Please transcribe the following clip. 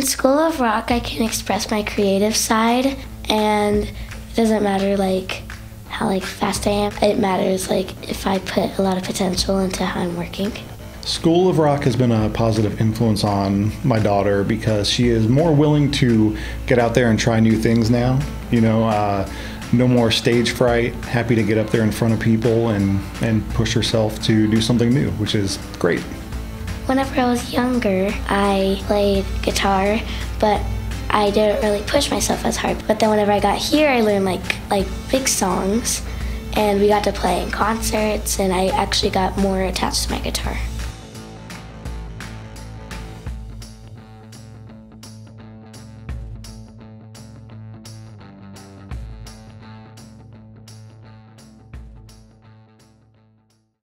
In School of Rock, I can express my creative side, and it doesn't matter like how like fast I am. It matters like if I put a lot of potential into how I'm working. School of Rock has been a positive influence on my daughter because she is more willing to get out there and try new things now. You know, uh, no more stage fright, happy to get up there in front of people and, and push herself to do something new, which is great. Whenever I was younger, I played guitar, but I didn't really push myself as hard. But then whenever I got here, I learned like like big songs, and we got to play in concerts, and I actually got more attached to my guitar.